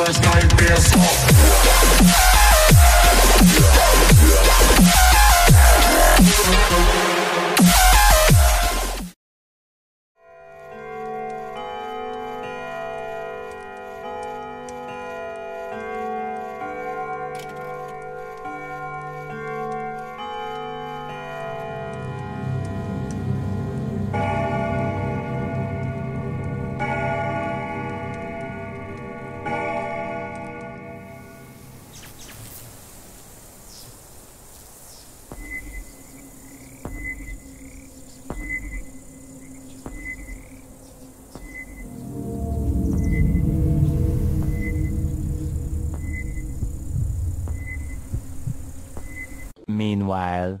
worst nightmare song. Meanwhile.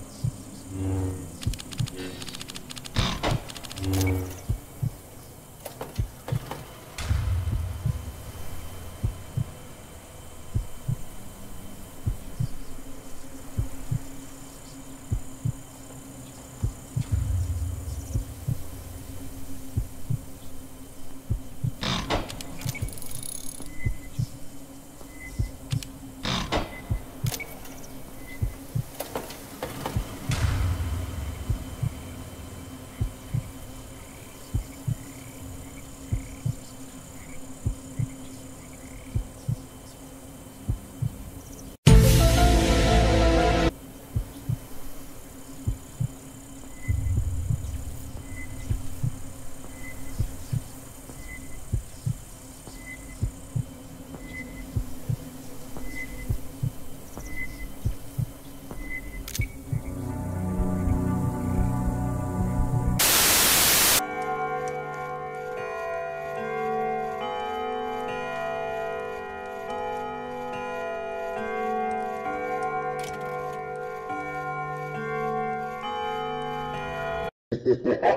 No!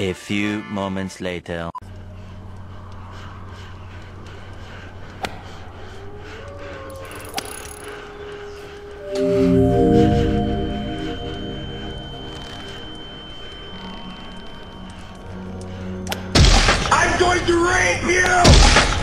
A few moments later. I'm going to rape you!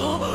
好。